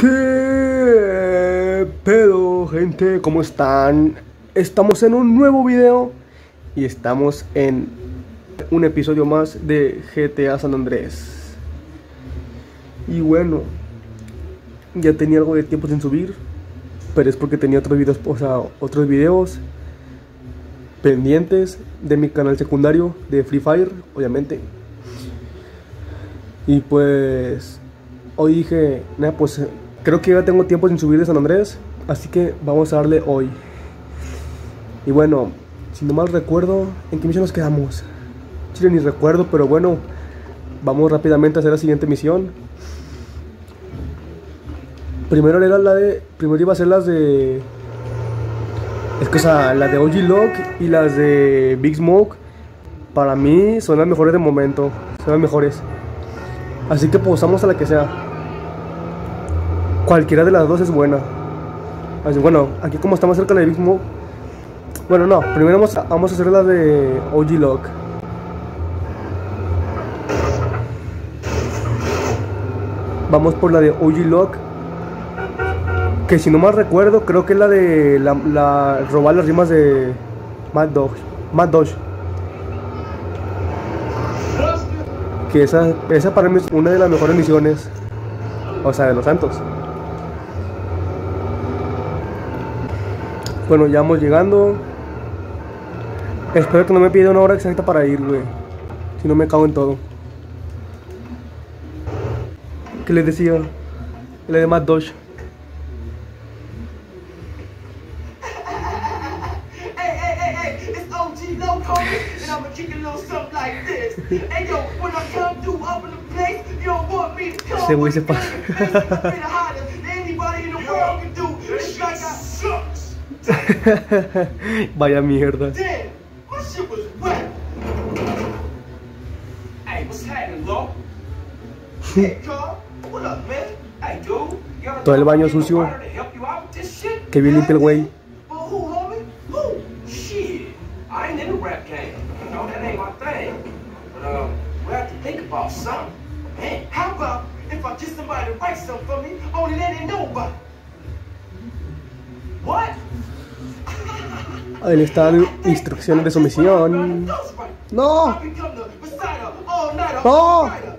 ¿Qué pedo, gente? ¿Cómo están? Estamos en un nuevo video y estamos en un episodio más de GTA San Andrés. Y bueno, ya tenía algo de tiempo sin subir, pero es porque tenía otros videos, o sea, otros videos pendientes de mi canal secundario de Free Fire, obviamente. Y pues hoy dije, nada, pues creo que ya tengo tiempo sin subir de San Andrés, así que vamos a darle hoy. Y bueno, si no mal recuerdo, ¿en qué misión nos quedamos? Chile ni recuerdo, pero bueno, vamos rápidamente a hacer la siguiente misión. Primero era la de. Primero iba a ser las de. Es que, o sea, las de OG Lock y las de Big Smoke. Para mí son las mejores de momento. Son las mejores. Así que posamos a la que sea. Cualquiera de las dos es buena. Así, bueno, aquí como estamos cerca de Big Smoke. Bueno, no, primero vamos a, vamos a hacer la de OG Lock. Vamos por la de OG Lock. Que si no mal recuerdo, creo que es la de robar las rimas de Mad Dog. Mad Dog. Que esa, esa para mí es una de las mejores misiones. O sea, de los santos. Bueno, ya vamos llegando. Espero que no me pida una hora exacta para ir, güey. Si no me cago en todo. ¿Qué les decía? Le de Mad Dodge. Ese güey se pasa. help you out with this shit? Que bien limpia el güey. What? Ahí está instrucciones de su misión. No. No. all-nighter.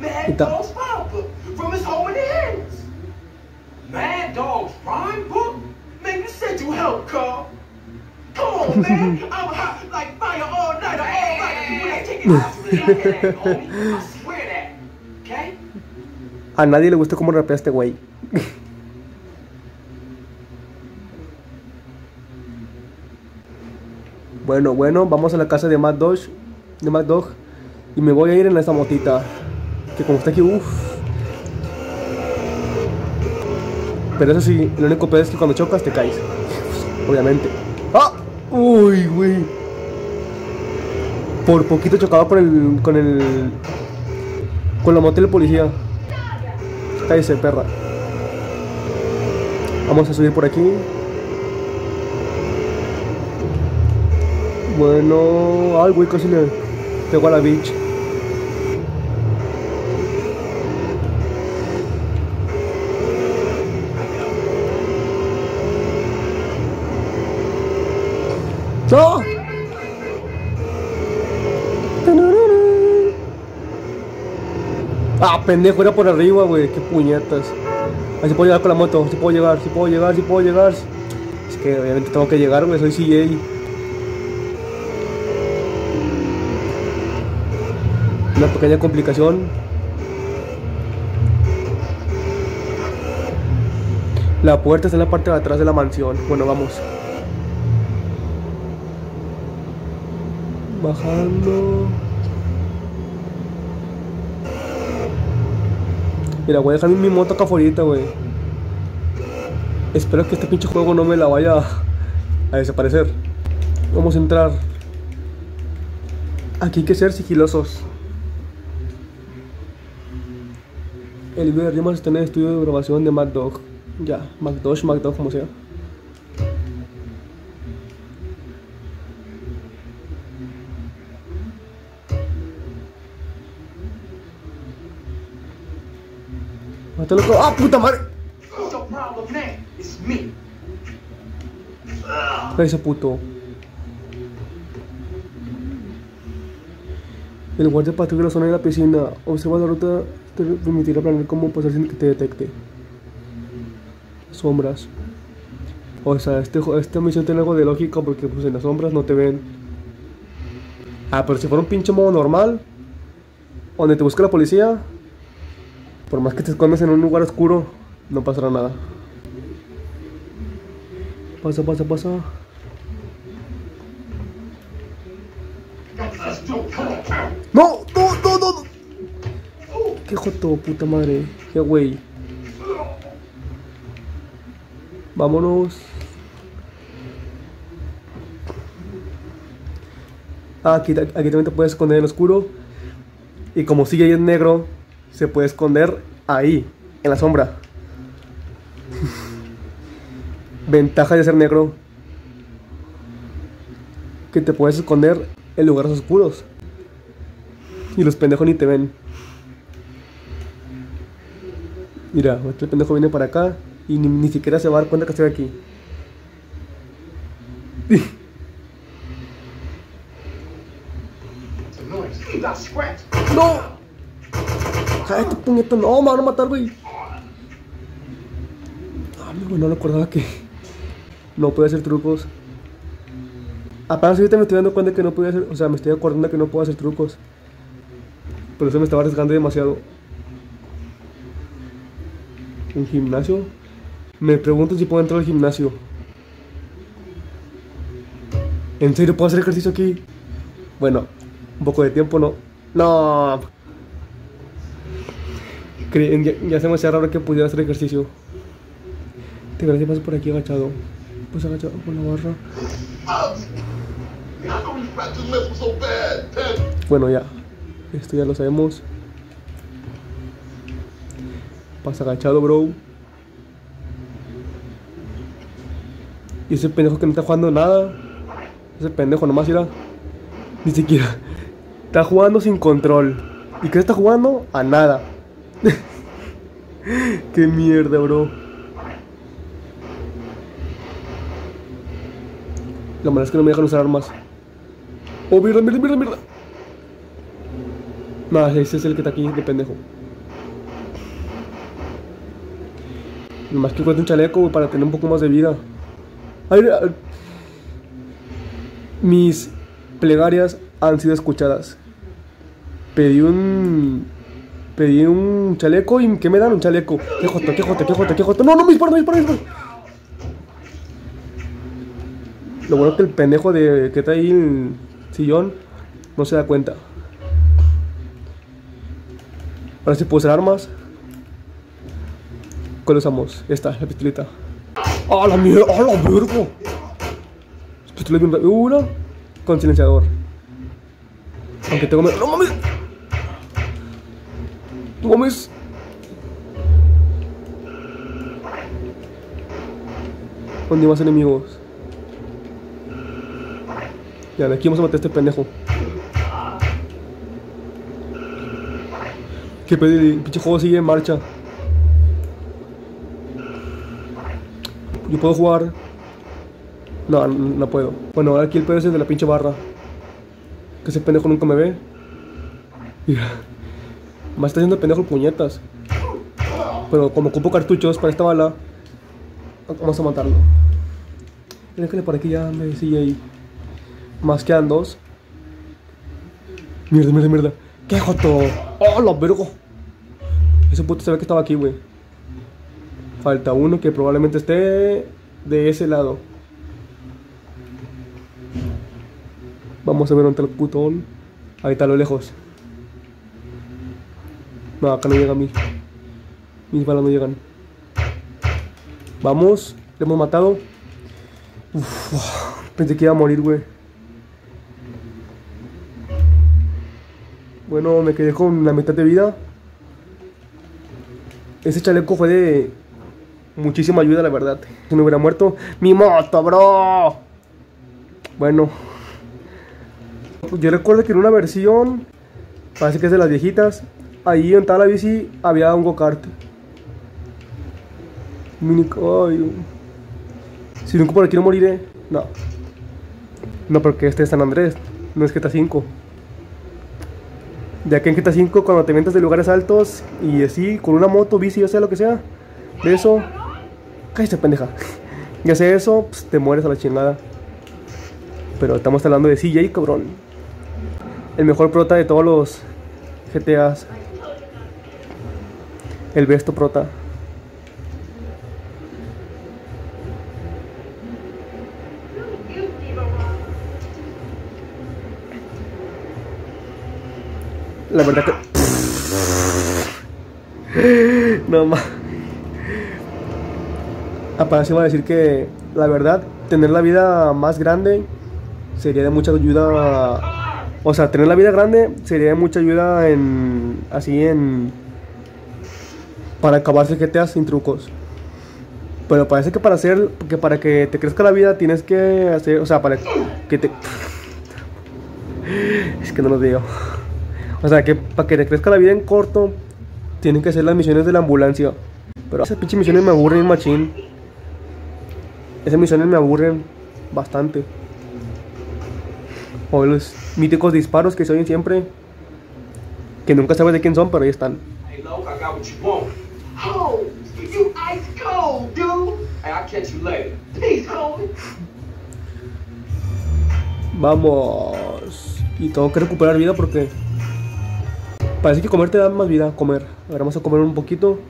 Mad Quita. Dog's rhyme book from his home in the hills. Mad Dog's rhyme book? Man, you said you helped, Carl. Come on, man. I'm hot like fire all night, all night. When I take it out, you like that, homie. I swear that. Okay? A nadie le gusta cómo rapea este güey. Bueno, bueno, vamos a la casa de Mad Dog, de Mad Dog y me voy a ir en esta motita. Que como está aquí, uff. Pero eso sí, el único pedo es que cuando chocas te caes. Obviamente. ¡Ah! ¡Uy, güey! Por poquito chocaba con el. con el. con la moto del policía. Cállese, perra. Vamos a subir por aquí. Bueno. Ay, güey, casi le pegó a la bitch. ¡No! Ah, pendejo, era por arriba, güey. Qué puñetas. Así puedo llegar con la moto. Si puedo llegar, si puedo llegar, si puedo llegar. Es que obviamente tengo que llegar, güey. Soy CJ. Una pequeña complicación. La puerta está en la parte de atrás de la mansión. Bueno, vamos. Bajando. Mira, voy a dejar mi moto acá afuera, güey. Espero que este pinche juego no me la vaya a desaparecer. Vamos a entrar. Aquí hay que ser sigilosos. El video de Rimas está en el estudio de grabación de Mad Dog. Ya, Mad Dog, Mad Dog, como sea. está loco. ¡Ah, puta madre! Ese puto. El guardia patrulla la zona de la piscina. Observa la ruta. Te permitirá planear cómo pasar sin que te detecte. Sombras. O sea, este, esta misión tiene algo de lógica porque pues, en las sombras no te ven. Ah, pero si fuera un pinche modo normal, donde te busca la policía, por más que te escondas en un lugar oscuro, no pasará nada. Pasa, pasa, pasa. Let's do it. Come on, come on. No, no, no, no. no. Qué joto, puta madre. Qué güey. Vámonos. Ah, aquí, aquí también te puedes esconder en lo oscuro. Y como sigue ahí en negro, se puede esconder ahí, en la sombra. Ventaja de ser negro. Que te puedes esconder en lugares oscuros. Y los pendejos ni te ven. Mira, este pendejo viene para acá y ni, ni siquiera se va a dar cuenta que estoy aquí. ¡No! ¡Cállate, puñeta! ¡No, me van a matar, güey! Ah, güey, no me acordaba que no podía hacer trucos. Apenas ahorita me estoy dando cuenta que no podía hacer... O sea, me estoy acordando que no puedo hacer trucos. Por eso me estaba arriesgando demasiado. ¿Un gimnasio? Me pregunto si puedo entrar al gimnasio. ¿En serio puedo hacer ejercicio aquí? Bueno, un poco de tiempo no. No. Ya, ya se me hacía raro que pudiera hacer ejercicio. Te que paso por aquí agachado. Pues agachado por la barra. Ted? Bueno, ya. Esto ya lo sabemos. Pasa agachado, bro. Y ese pendejo que no está jugando nada. Ese pendejo nomás irá. Ni siquiera. Está jugando sin control. ¿Y qué está jugando? A nada. qué mierda, bro. La verdad es que no me dejan usar armas. Oh, mierda, mierda, mierda, mierda. No, ese es el que está aquí de pendejo. Nomás que encuentre un chaleco para tener un poco más de vida. Ay, ay. Mis plegarias han sido escuchadas. Pedí un. Pedí un chaleco y ¿qué me dan? Un chaleco. ¿Qué joto, qué joto, qué joto, qué joto? No, no me disparo, no me disparo, disparo. Lo bueno que el pendejo de que está ahí en el sillón no se da cuenta. Ahora sí puedo usar armas. ¿Cuál usamos? Esta, la pistolita. ¡Ah, la mierda! ¡Ah, la verga! Pistola bien rápida. Una con silenciador. Aunque tengo. ¡No mames! ¡No mames! ¿Dónde más enemigos? Ya, de aquí vamos a matar a este pendejo. Que pedo, el pinche juego sigue en marcha. Yo puedo jugar. No, no, puedo. Bueno, ahora aquí el pedo es el de la pinche barra. Que ese pendejo nunca me ve. Mira. Más está haciendo pendejo el puñetas. Pero como ocupo cartuchos para esta bala, vamos a matarlo. Déjale por aquí ya me sigue ahí. Más quedan dos. Mierda, mierda, mierda. ¡Qué joto! ¡Oh, la verga! Ese puto se que estaba aquí, güey. Falta uno que probablemente esté de ese lado. Vamos a ver dónde está el putón. Ahí está a lo lejos. No, acá no llega a mí. Mis balas no llegan. Vamos. Le hemos matado. Pensé que iba a morir, güey. Bueno, me quedé con la mitad de vida. Ese chaleco fue de muchísima ayuda, la verdad. Si no hubiera muerto, mi moto, bro. Bueno, yo recuerdo que en una versión, parece que es de las viejitas, ahí en estaba la bici había un go-kart. Mini. Ay. Si nunca por aquí no moriré. No. No, porque este es San Andrés. No es GTA 5. Ya que en GTA 5 cuando te metes de lugares altos y así, con una moto, bici, o sea, lo que sea, de eso, cállate pendeja. Y hace eso, pues, te mueres a la chingada. Pero estamos hablando de CJ, cabrón. El mejor prota de todos los GTAs. El besto prota. La verdad que. No más. Apenas iba a decir que la verdad, tener la vida más grande sería de mucha ayuda. O sea, tener la vida grande sería de mucha ayuda en. Así en. Para acabarse GTA sin trucos. Pero parece que para hacer. Que para que te crezca la vida tienes que hacer. O sea, para que te. Es que no lo digo. O sea, que para que te crezca la vida en corto, tienen que hacer las misiones de la ambulancia. Pero esas pinches misiones me aburren, machín. Esas misiones me aburren bastante. O los míticos disparos que se oyen siempre. Que nunca sabes de quién son, pero ahí están. Vamos. Y tengo que recuperar vida porque... Parece que comer te da más vida, comer. Ahora vamos a comer un poquito.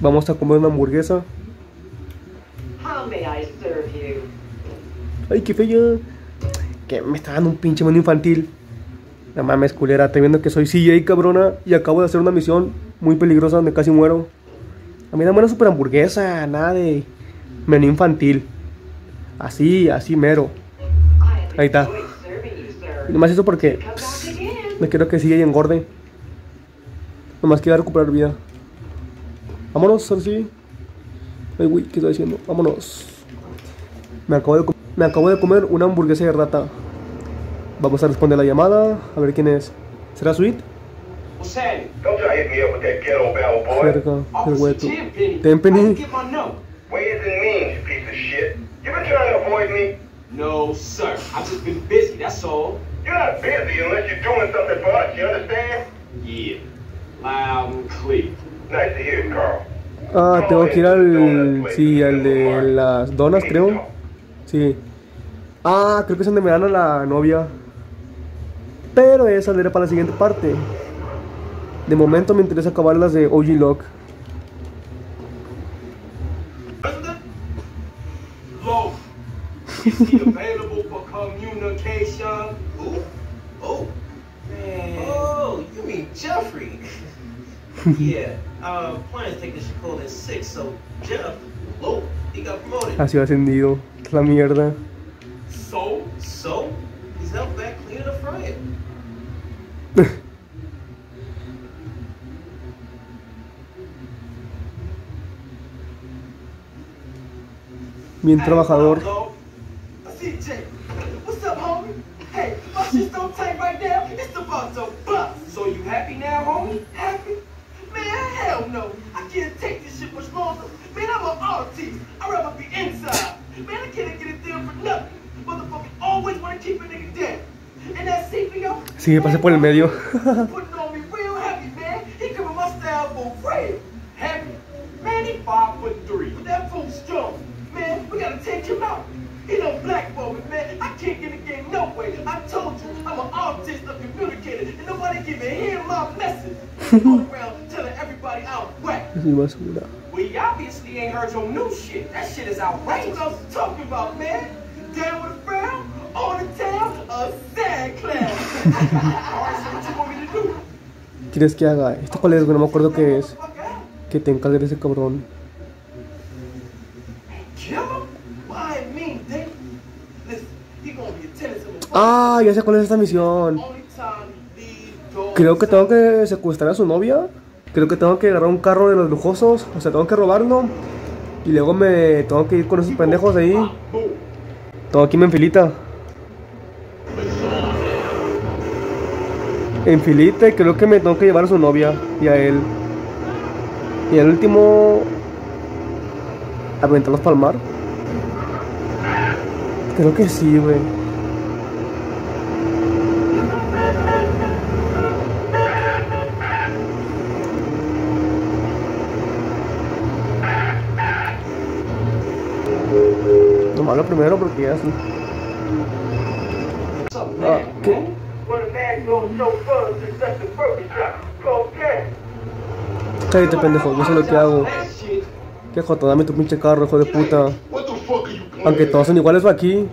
Vamos a comer una hamburguesa. Ay, qué fea. Que me está dando un pinche menú infantil. No mames, culera. Estoy viendo que soy CJ, cabrona. Y acabo de hacer una misión muy peligrosa donde casi muero. A mí dame una super hamburguesa. Nada de menú infantil. Así, así mero. Ahí está. Y nomás eso porque pss. Me quiero que CJ engorde. Nomás quiero recuperar vida. Vámonos, ahora sí. Ay, güey, ¿qué estoy haciendo? Vámonos. Me acabo, de me acabo de comer una hamburguesa de rata. Vamos a responder la llamada. A ver quién es. ¿Será Sweet? Cerca, el trying to avoid me? No, sir. I've just been busy, that's all. You're not busy unless you're doing something for us, you understand? Yeah. Loud and clear. Nice to hear, Carl. Ah, tengo que ir al. Sí, al de las donas, creo. Sí. Ah, creo que es donde me dan a la novia. Pero esa era para la siguiente parte. De momento me interesa acabar las de OG Lock. Ha sido ascendido. La mierda. So? So, he's out back cleaning the. Bien trabajador. So you happy now, homie? Happy? Hell no. I can't take this shit much longer. Man, I'm an artist. I'd rather be inside. Man, I can't get it down for nothing. Motherfuckers always want to keep a nigga down. And that CPO? Sí, pasé por el medio. putting on me real heavy, man. He coming my style for real. Heavy. Man, he five foot three. But that fool's strong. Man, we gotta take him out. He done blackball me, man. I can't get the game no way. I told you, I'm an artist, a communicator, and nobody can even hear my message. Soy basura. Well, you obviously ain't heard your new shit. That shit is That's outrageous. what I was talking about, man. Down with a frown, on the town, a sad clown. Alright, so what you want me to do? ¿Quieres que haga? ¿Esto cuál es? No me acuerdo qué es. Que te encargue de ese cabrón. Ah, ya sé cuál es esta misión. Creo que tengo que secuestrar a su novia. Creo que tengo que agarrar un carro de los lujosos. O sea, tengo que robarlo. Y luego me tengo que ir con esos pendejos ahí. Boom. Todo aquí me enfilita. En filita y creo que me tengo que llevar a su novia y a él. Y el último. Aventarlos para el mar. Creo que sí, güey. Nomás lo primero porque ya sí. Ah, ¿qué? Cállate, pendejo, yo sé lo que hago. Qué joto, dame tu pinche carro, hijo de puta. Aunque todos son iguales aquí.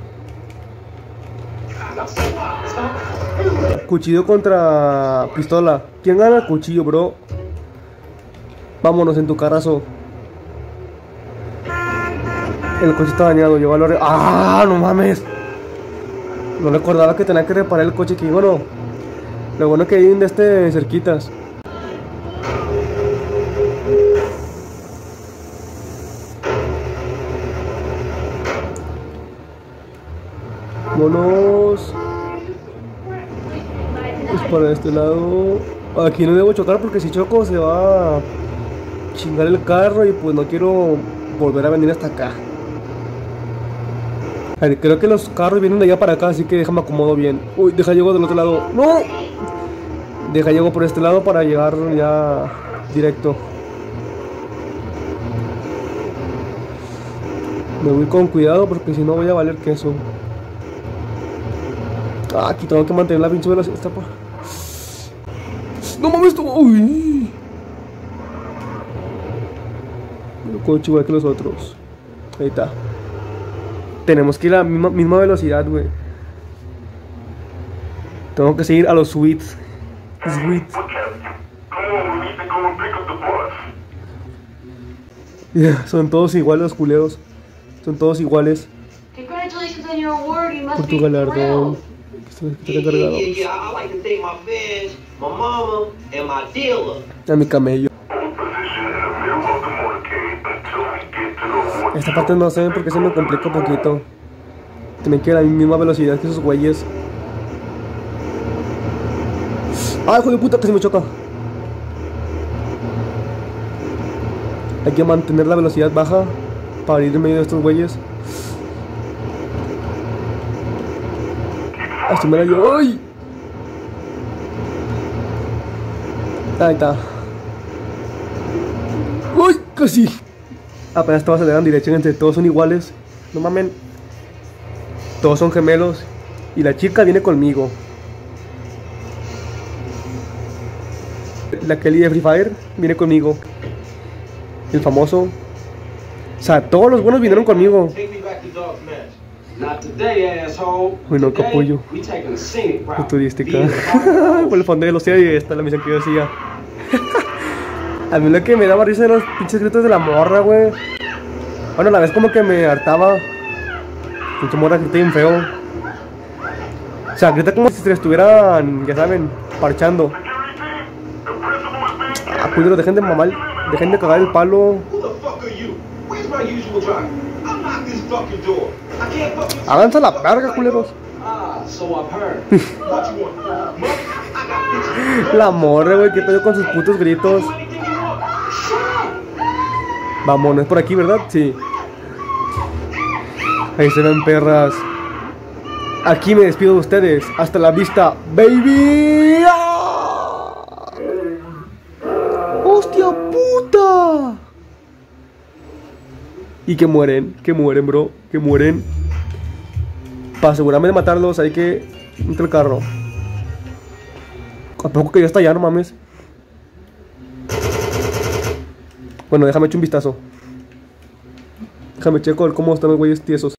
Cuchillo contra pistola. ¿Quién gana el cuchillo, bro? Vámonos en tu carrazo. El coche está dañado, llévalo a re- ¡Ah! ¡No mames! No recordaba que tenía que reparar el coche aquí. Bueno, lo bueno que hay de este cerquitas. Vámonos. Es para este lado. Aquí no debo chocar porque si choco se va a chingar el carro y pues no quiero volver a venir hasta acá. A ver, creo que los carros vienen de allá para acá, así que déjame acomodo bien. Uy, deja llego del otro lado. ¡No! Deja llego por este lado para llegar ya directo. Me voy con cuidado porque si no voy a valer queso. Ah, aquí tengo que mantener la pinche velocidad. Está pa- No mames. Uy. El coche igual que los otros. Ahí está. Tenemos que ir a la misma, misma velocidad, güey. Tengo que seguir a los bus. Yeah, son todos iguales los culeros. Son todos iguales. Congratulations on your award. You must Por tu galardón. Que está- que Yeah, está yeah, cargado. yeah, yeah. I like to thank my fans, my mama, and my dealer. A mi camello. Hold position in the middle of the motorcade until we get to parte no sé por qué se me complica un poquito. Tienen que ir a la misma velocidad que esos güeyes. ¡Ay, hijo de puta! Casi me choca. Hay que mantener la velocidad baja para ir en medio de estos güeyes. Así me la llevo. ¡Ay! Ahí está. ¡Uy! Casi. Apenas todos aceleran dirección entre todos son iguales. No mamen. Todos son gemelos. Y la chica viene conmigo. La Kelly de Free Fire viene conmigo. El famoso. O sea, todos los buenos vinieron conmigo. Bueno, capullo. The Por el fondo del océano y esta es la misión que yo hacía. A mí lo que me daba risa de los pinches gritos de la morra, güey. Bueno, a la vez como que me hartaba. Pinche morra grita bien feo. O sea, grita como si se estuvieran, ya saben, parchando. Ah, culero, dejen de mamar, dejen de cagar el palo. Háganse a la verga, culeros. La morra, güey, qué pedo con sus putos gritos. Vamos, es por aquí, ¿verdad? Sí. Ahí se ven perras. Aquí me despido de ustedes. Hasta la vista, baby. ¡Ah! ¡Hostia puta! Y que mueren, que mueren, bro. Que mueren. Para asegurarme de matarlos, hay que. Entre el carro. ¿A poco que ya está allá, no mames? Bueno, déjame echar un vistazo. Déjame checo cómo están los güeyes tiesos.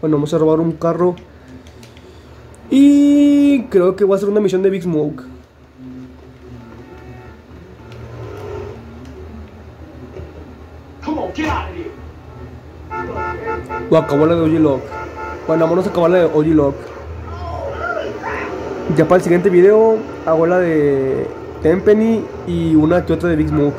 Bueno, vamos a robar un carro. Y creo que voy a hacer una misión de Big Smoke. O acabó la de OG Lock. Bueno, vámonos a acabar la de OG Lock. Ya para el siguiente video hago la de Tempany y una que otra de Big Smoke.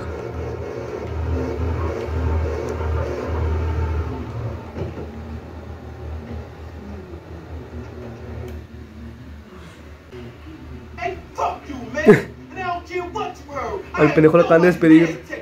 Al pendejo lo acaban de despedir.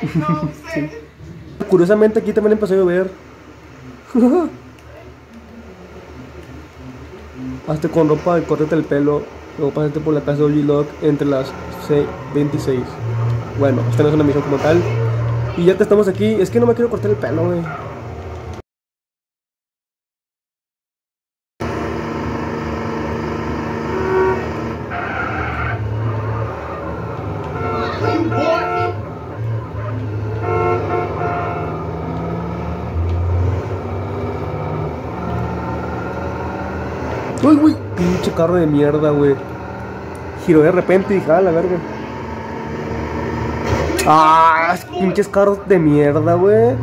know what I'm saying? Curiosamente aquí también empezó a llover. Hazte con ropa y córtate el pelo. Luego pásate por la casa de OG Lock entre las 6.26. Bueno, esta no es una misión como tal. Y ya que estamos aquí, es que no me quiero cortar el pelo, güey. Uy, uy, pinche carro de mierda, güey. Giró de repente y dije, ah, la verga. Ah, pinches carros de mierda, güey.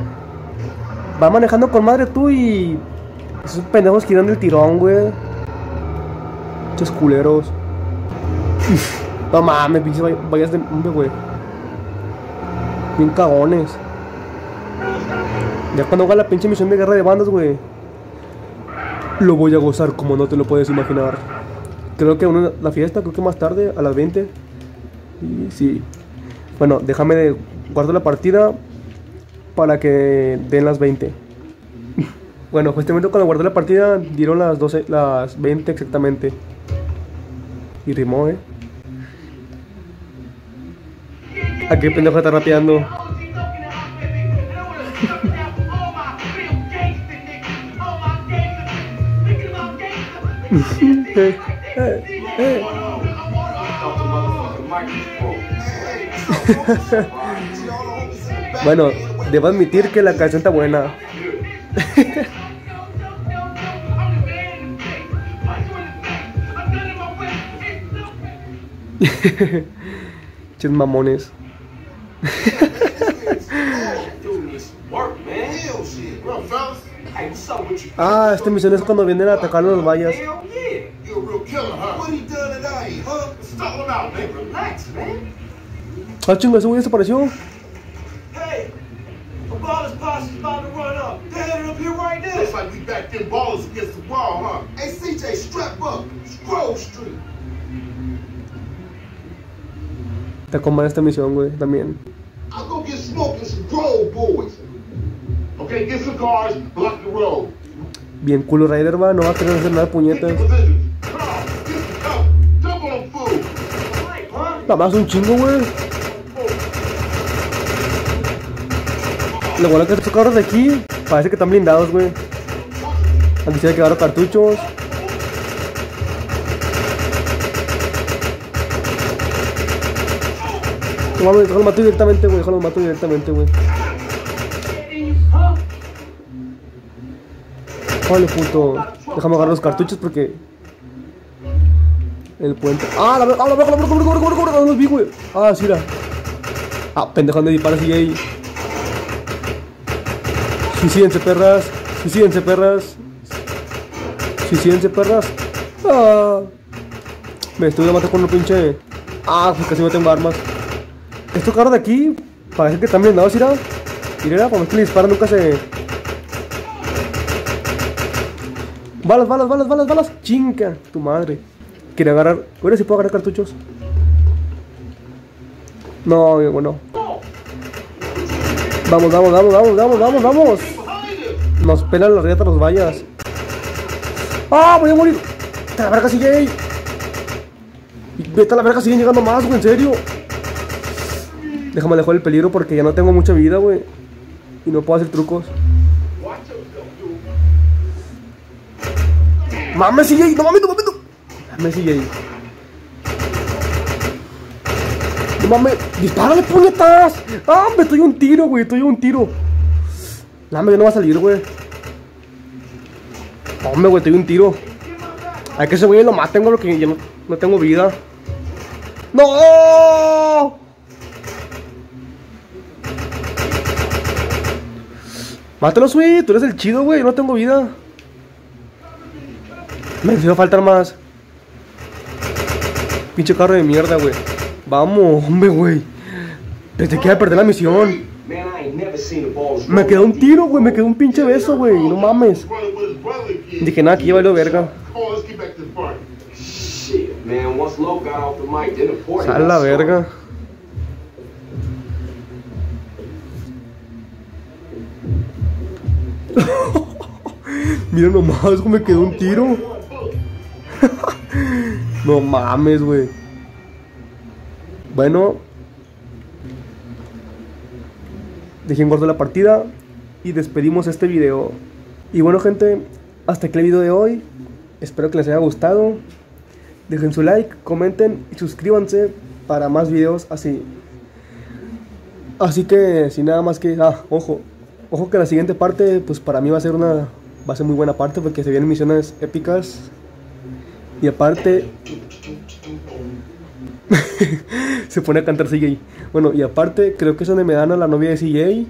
Va manejando con madre tú y. Esos pendejos girando el tirón, güey. Pinches culeros. No mames, pinches vallas de. Hombre, güey. Bien cagones. Ya cuando haga la pinche misión de guerra de bandas, güey. Lo voy a gozar como no te lo puedes imaginar. Creo que una- la fiesta, creo que más tarde, a las 20. Y sí. Bueno, déjame de guardo la partida para que den las 20. bueno, justamente cuando guardé la partida dieron las 12, las 20 exactamente. Y rimó, eh. ¿A qué pendejo está rapeando? Bueno, debo admitir que la canción está buena. Ches mamones. Ah, esta misión es cuando vienen a atacar los vallas. Ah, chinga, ese güey desapareció. Hey, a baller's posse's about to run up. They're headed up here right now. Looks like we back them ballers against the wall, huh? Hey, CJ, strap up. Grove Street. Está con madre esta misión, güey, también. I'll go get smoke some Grove boys. Okay, get cigars, block the road. Bien culo Rider, va, no va a querer hacer nada puñetas. Nada más un chingo, güey. Lo bueno que estos carros de aquí parece que están blindados, güey. Aquí se quedaron cartuchos. No mato directamente, güey. Mato directamente, güey. Vale, puto. Déjame agarrar los cartuchos porque. El puente. ¡Ah, la verga! ¡Ah, la verga! ¡La verga! ¡La verga! ¡La verga! ¡La verga! No los vi, güey. Ah, sí, era. Ah, pendejo, ¿dónde disparas y ahí? Suicídense, perras. Suicídense, perras. Suicídense, perras. Ah. Me estuve matando con un pinche. Ah, pues casi no tengo armas. Estos carros de aquí parece que están blindados, ¿sí? Mira, como es que le disparan nunca se. Balas, balas, balas, balas, balas. Chinga, tu madre. Quiere agarrar. Ahora si puedo agarrar cartuchos. No, bueno. Vamos, vamos, vamos, vamos, vamos, vamos, vamos. Nos pelan las rietas los vallas. ¡Ah! Voy a morir. Vete a la verga, CJ. Vete a la verga, siguen llegando más, güey, en serio. Déjame alejar el peligro porque ya no tengo mucha vida, güey. Y no puedo hacer trucos. Mames, CJ, no mames, no mames, no. Mames. No mames, dispárale, puñetas. Ah, me estoy un tiro, güey, estoy un tiro. No, hombre, no va a salir, güey. Hombre, güey, estoy un tiro. Hay que ese güey lo maten, güey, porque yo no, tengo vida. ¡No! Mátalo, güey, tú eres el chido, güey, yo no tengo vida. Me hicieron faltar más. Pinche carro de mierda, güey. Vamos, hombre, güey. Pensé que iba a perder la misión. Me quedó un tiro, güey. Me quedó un pinche beso, güey. No mames. Dije, nada, aquí valió verga. Sal la verga. Mira nomás, me quedó un tiro. no mames, güey. Bueno. Dejen guardar la partida y despedimos este video. Y bueno, gente, hasta aquí el video de hoy. Espero que les haya gustado. Dejen su like, comenten y suscríbanse para más videos así. Así que sin nada más que... Ah, ojo. Ojo que la siguiente parte pues para mí va a ser una... Va a ser muy buena parte porque se vienen misiones épicas. Y aparte... se pone a cantar CJ. Bueno, y aparte creo que es donde me dan a la novia de CJ.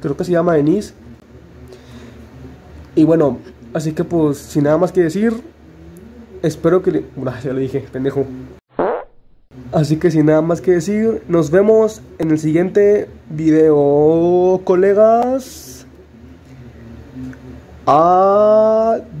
Creo que se llama Denise. Y bueno, así que pues sin nada más que decir, espero que... Le... Ah, ya lo dije, pendejo. Así que sin nada más que decir, nos vemos en el siguiente video, colegas. Adiós.